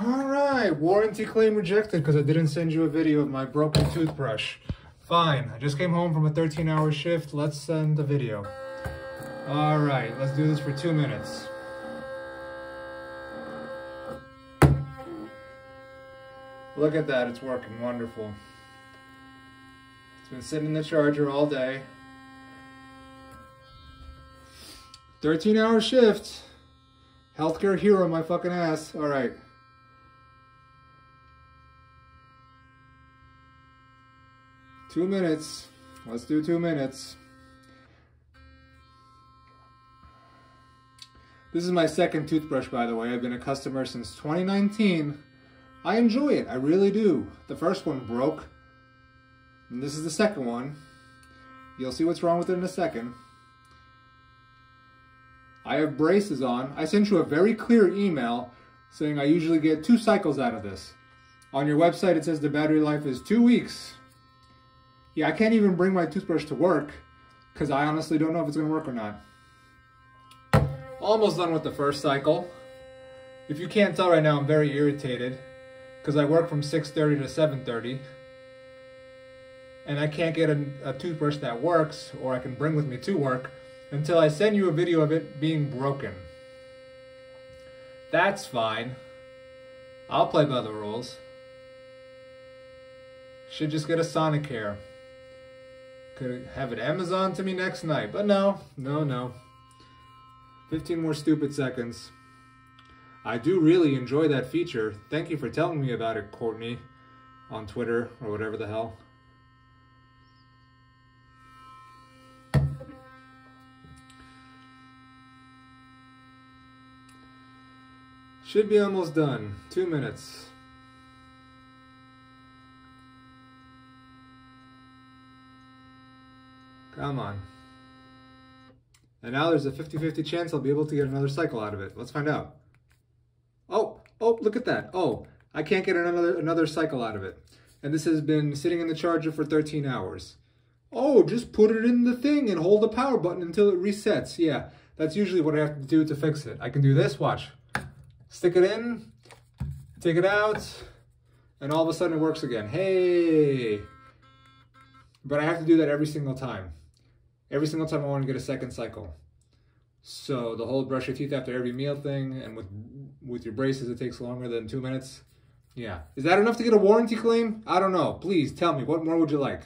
All right, warranty claim rejected because I didn't send you a video of my broken toothbrush. Fine, I just came home from a 13 hour shift. Let's send a video. All right, let's do this for two minutes. Look at that, it's working wonderful. It's been sitting in the charger all day. 13 hour shift. Healthcare hero, my fucking ass. All right. Two minutes. Let's do two minutes. This is my second toothbrush, by the way. I've been a customer since 2019. I enjoy it. I really do. The first one broke. And this is the second one. You'll see what's wrong with it in a second. I have braces on. I sent you a very clear email saying I usually get two cycles out of this. On your website, it says the battery life is two weeks. Yeah, I can't even bring my toothbrush to work because I honestly don't know if it's going to work or not. Almost done with the first cycle. If you can't tell right now, I'm very irritated because I work from 6.30 to 7.30 and I can't get a, a, toothbrush that works or I can bring with me to work until I send you a video of it being broken. That's fine. I'll play by the rules. Should just get a Sonicare. Could have it Amazon to me next night, but no, no, no. 15 more stupid seconds. I do really enjoy that feature. Thank you for telling me about it, Courtney, on Twitter or whatever the hell. Should be almost done. Two minutes. Come on. And now there's a 50-50 chance I'll be able to get another cycle out of it. Let's find out. Oh, oh, look at that. Oh, I can't get another another cycle out of it. And this has been sitting in the charger for 13 hours. Oh, just put it in the thing and hold the power button until it resets. Yeah, that's usually what I have to do to fix it. I can do this, watch stick it in, take it out, and all of a sudden it works again. Hey! But I have to do that every single time. Every single time I want to get a second cycle. So the whole brush your teeth after every meal thing, and with with your braces it takes longer than two minutes. Yeah. Is that enough to get a warranty claim? I don't know. Please tell me, what more would you like?